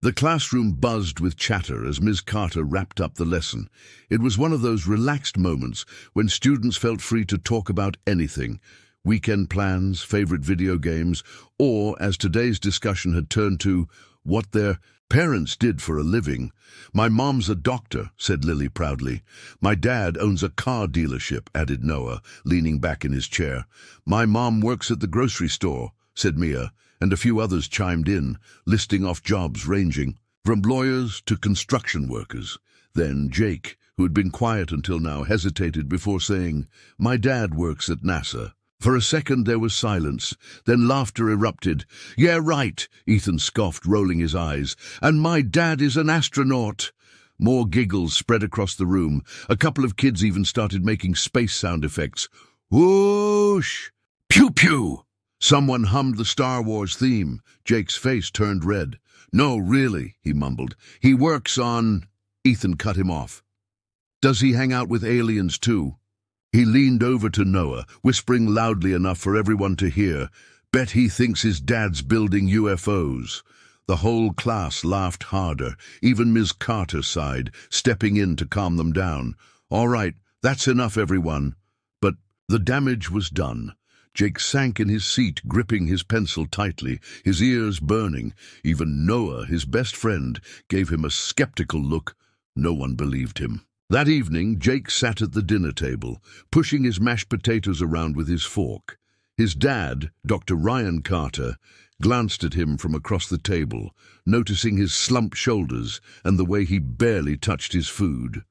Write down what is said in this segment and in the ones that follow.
The classroom buzzed with chatter as Ms. Carter wrapped up the lesson. It was one of those relaxed moments when students felt free to talk about anything, weekend plans, favorite video games, or, as today's discussion had turned to, what their parents did for a living. My mom's a doctor, said Lily proudly. My dad owns a car dealership, added Noah, leaning back in his chair. My mom works at the grocery store, said Mia, and a few others chimed in, listing off jobs ranging from lawyers to construction workers. Then Jake, who had been quiet until now, hesitated before saying, My dad works at NASA. For a second there was silence, then laughter erupted. Yeah, right, Ethan scoffed, rolling his eyes. And my dad is an astronaut. More giggles spread across the room. A couple of kids even started making space sound effects. Whoosh! Pew pew! Someone hummed the Star Wars theme. Jake's face turned red. No, really, he mumbled. He works on... Ethan cut him off. Does he hang out with aliens too? He leaned over to Noah, whispering loudly enough for everyone to hear. Bet he thinks his dad's building UFOs. The whole class laughed harder. Even Ms. Carter sighed, stepping in to calm them down. All right, that's enough, everyone. But the damage was done. Jake sank in his seat, gripping his pencil tightly, his ears burning. Even Noah, his best friend, gave him a skeptical look. No one believed him. That evening, Jake sat at the dinner table, pushing his mashed potatoes around with his fork. His dad, Dr. Ryan Carter, glanced at him from across the table, noticing his slumped shoulders and the way he barely touched his food.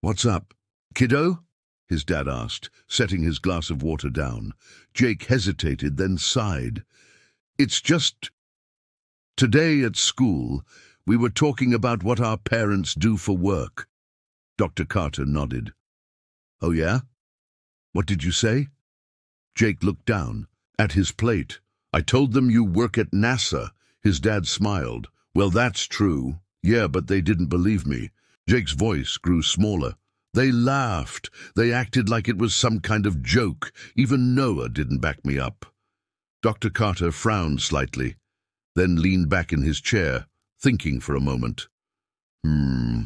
What's up, kiddo? His dad asked, setting his glass of water down. Jake hesitated, then sighed. It's just... Today at school, we were talking about what our parents do for work. Dr. Carter nodded. Oh, yeah? What did you say? Jake looked down, at his plate. I told them you work at NASA. His dad smiled. Well, that's true. Yeah, but they didn't believe me. Jake's voice grew smaller. They laughed. They acted like it was some kind of joke. Even Noah didn't back me up. Dr. Carter frowned slightly, then leaned back in his chair, thinking for a moment. Hmm,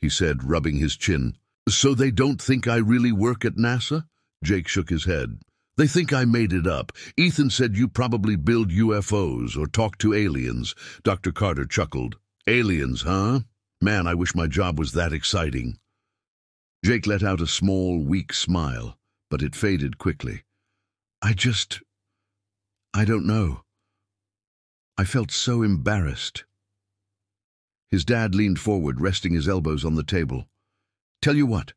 he said, rubbing his chin. So they don't think I really work at NASA? Jake shook his head. They think I made it up. Ethan said you probably build UFOs or talk to aliens. Dr. Carter chuckled. Aliens, huh? Man, I wish my job was that exciting. Jake let out a small, weak smile, but it faded quickly. I just... I don't know. I felt so embarrassed. His dad leaned forward, resting his elbows on the table. Tell you what,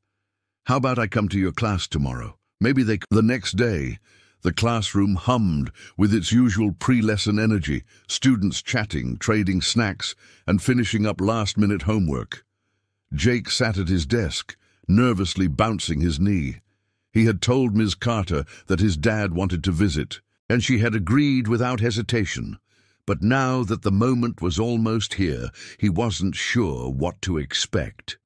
how about I come to your class tomorrow? Maybe they... The next day, the classroom hummed with its usual pre-lesson energy, students chatting, trading snacks, and finishing up last-minute homework. Jake sat at his desk, nervously bouncing his knee. He had told Miss Carter that his dad wanted to visit, and she had agreed without hesitation. But now that the moment was almost here, he wasn't sure what to expect.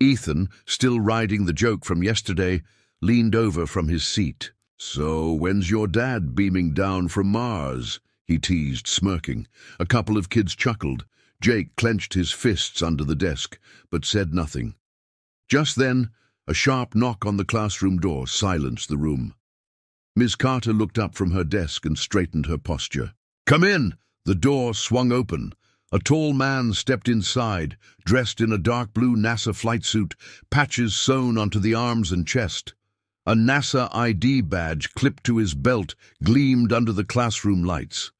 Ethan, still riding the joke from yesterday, leaned over from his seat. So when's your dad beaming down from Mars? he teased, smirking. A couple of kids chuckled. Jake clenched his fists under the desk, but said nothing. Just then, a sharp knock on the classroom door silenced the room. Miss Carter looked up from her desk and straightened her posture. Come in! The door swung open. A tall man stepped inside, dressed in a dark blue NASA flight suit, patches sewn onto the arms and chest. A NASA ID badge clipped to his belt gleamed under the classroom lights.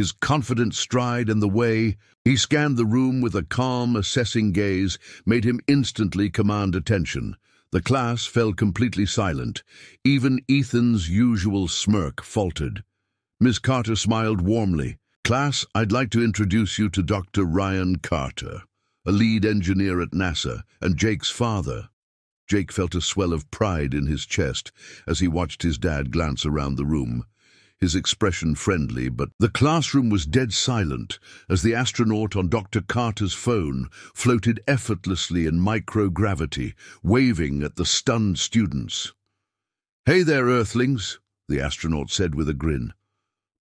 His confident stride and the way he scanned the room with a calm, assessing gaze made him instantly command attention. The class fell completely silent. Even Ethan's usual smirk faltered. Miss Carter smiled warmly. Class, I'd like to introduce you to Dr. Ryan Carter, a lead engineer at NASA and Jake's father. Jake felt a swell of pride in his chest as he watched his dad glance around the room his expression friendly, but the classroom was dead silent as the astronaut on Dr. Carter's phone floated effortlessly in microgravity, waving at the stunned students. Hey there, Earthlings, the astronaut said with a grin.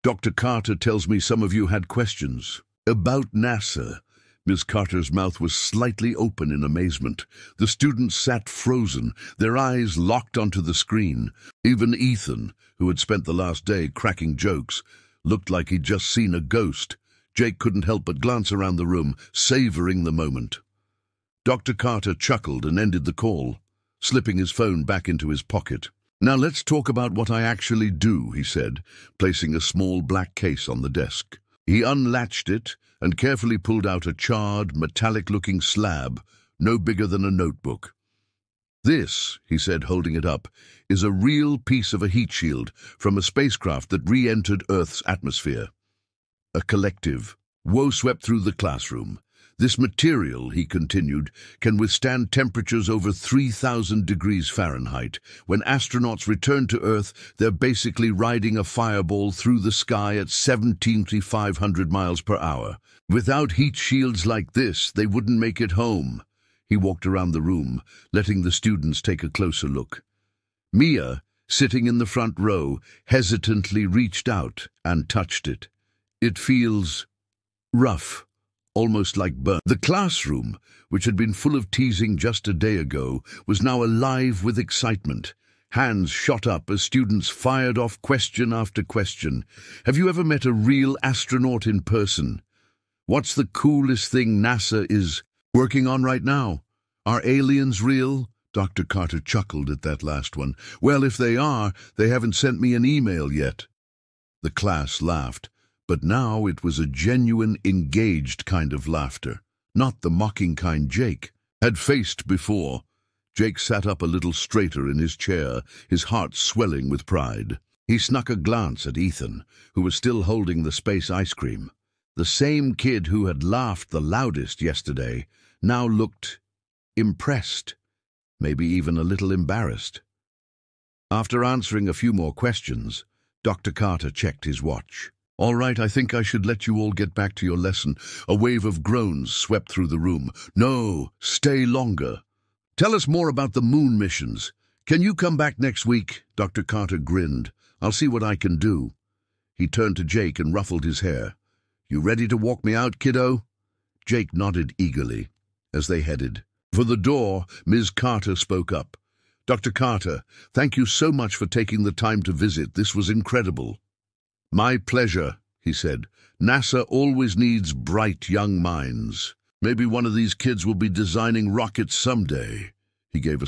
Dr. Carter tells me some of you had questions. About NASA. Miss Carter's mouth was slightly open in amazement. The students sat frozen, their eyes locked onto the screen. Even Ethan, who had spent the last day cracking jokes, looked like he'd just seen a ghost. Jake couldn't help but glance around the room, savoring the moment. Dr. Carter chuckled and ended the call, slipping his phone back into his pocket. Now let's talk about what I actually do, he said, placing a small black case on the desk. He unlatched it and carefully pulled out a charred, metallic-looking slab, no bigger than a notebook. This, he said, holding it up, is a real piece of a heat shield from a spacecraft that re-entered Earth's atmosphere. A collective. Whoa swept through the classroom. This material, he continued, can withstand temperatures over 3,000 degrees Fahrenheit. When astronauts return to Earth, they're basically riding a fireball through the sky at 17,500 miles per hour. Without heat shields like this, they wouldn't make it home. He walked around the room, letting the students take a closer look. Mia, sitting in the front row, hesitantly reached out and touched it. It feels rough almost like burnt. The classroom, which had been full of teasing just a day ago, was now alive with excitement. Hands shot up as students fired off question after question. Have you ever met a real astronaut in person? What's the coolest thing NASA is working on right now? Are aliens real? Dr. Carter chuckled at that last one. Well, if they are, they haven't sent me an email yet. The class laughed. But now it was a genuine, engaged kind of laughter, not the mocking kind Jake had faced before. Jake sat up a little straighter in his chair, his heart swelling with pride. He snuck a glance at Ethan, who was still holding the space ice cream. The same kid who had laughed the loudest yesterday now looked impressed, maybe even a little embarrassed. After answering a few more questions, Dr. Carter checked his watch. All right, I think I should let you all get back to your lesson. A wave of groans swept through the room. No, stay longer. Tell us more about the moon missions. Can you come back next week? Dr. Carter grinned. I'll see what I can do. He turned to Jake and ruffled his hair. You ready to walk me out, kiddo? Jake nodded eagerly as they headed. For the door, Ms. Carter spoke up. Dr. Carter, thank you so much for taking the time to visit. This was incredible. My pleasure, he said. NASA always needs bright young minds. Maybe one of these kids will be designing rockets someday. He gave a